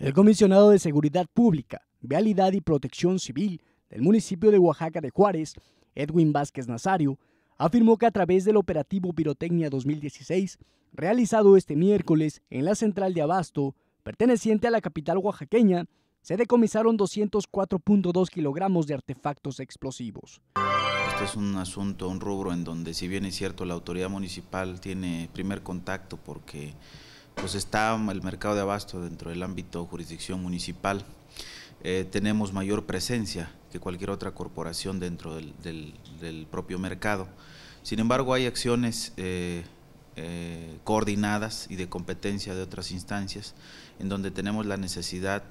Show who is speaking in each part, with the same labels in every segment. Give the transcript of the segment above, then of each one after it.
Speaker 1: El comisionado de Seguridad Pública, Vialidad y Protección Civil del municipio de Oaxaca de Juárez, Edwin Vázquez Nazario, afirmó que a través del operativo Pirotecnia 2016, realizado este miércoles en la central de Abasto, perteneciente a la capital oaxaqueña, se decomisaron 204.2 kilogramos de artefactos explosivos.
Speaker 2: Este es un asunto, un rubro en donde si bien es cierto la autoridad municipal tiene primer contacto porque pues está el mercado de abasto dentro del ámbito jurisdicción municipal. Eh, tenemos mayor presencia que cualquier otra corporación dentro del, propio mercado. Sin embargo, hay acciones eh, eh, coordinadas y de competencia de otras instancias en donde tenemos la necesidad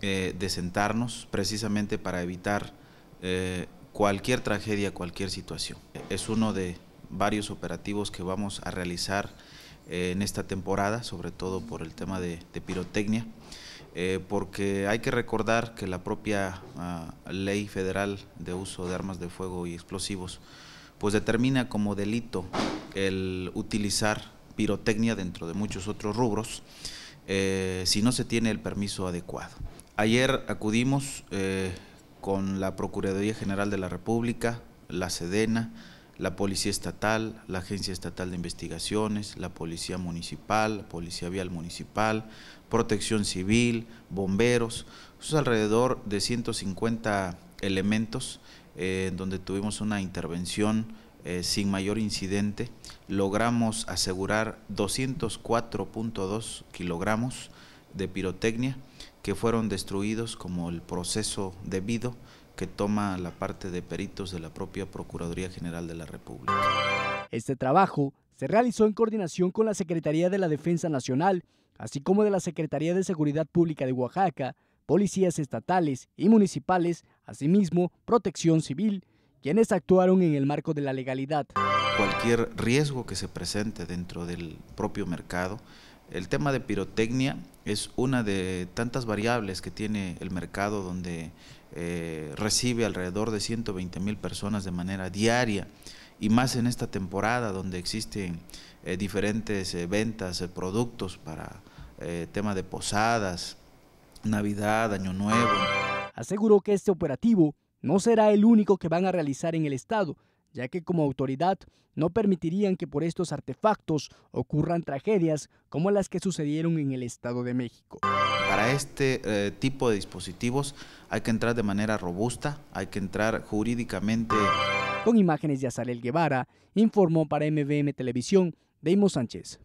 Speaker 2: de sentarnos precisamente para evitar cualquier tragedia, cualquier situación. Es uno de varios operativos que vamos a realizar eh, en esta temporada, sobre todo por el tema de, pirotecnia, eh, porque hay que recordar que la propia ah, ley federal de uso de armas de fuego y explosivos pues determina como delito el utilizar pirotecnia dentro de muchos otros rubros eh, si no se tiene el permiso adecuado. Ayer acudimos con la Procuraduría General de la República, la Sedena, la Policía Estatal, la Agencia Estatal de Investigaciones, la Policía Municipal, la Policía Vial Municipal, Protección Civil, bomberos, es alrededor de 150 elementos eh, donde tuvimos una intervención eh, sin mayor incidente. Logramos asegurar 204.2 kilogramos de pirotecnia que fueron destruidos como el proceso debido que toma la parte de peritos de la propia Procuraduría General de la República.
Speaker 1: Este trabajo se realizó en coordinación con la Secretaría de la Defensa Nacional, así como de la Secretaría de Seguridad Pública de Oaxaca, policías estatales y municipales, asimismo Protección Civil, quienes actuaron en el marco de la legalidad.
Speaker 2: Cualquier riesgo que se presente dentro del propio mercado, el tema de pirotecnia es una de tantas variables que tiene el mercado donde eh, recibe alrededor de 120 mil personas de manera diaria y más en esta temporada donde existen eh, diferentes eh, ventas de productos para tema de posadas, Navidad, Año Nuevo.
Speaker 1: Aseguró que este operativo no será el único que van a realizar en el Estado, ya que como autoridad no permitirían que por estos artefactos ocurran tragedias como las que sucedieron en el Estado de México.
Speaker 2: Para este eh, tipo de dispositivos hay que entrar de manera robusta, hay que entrar jurídicamente.
Speaker 1: Con imágenes de Azarel Guevara, informó para MVM Televisión Deimo Sánchez.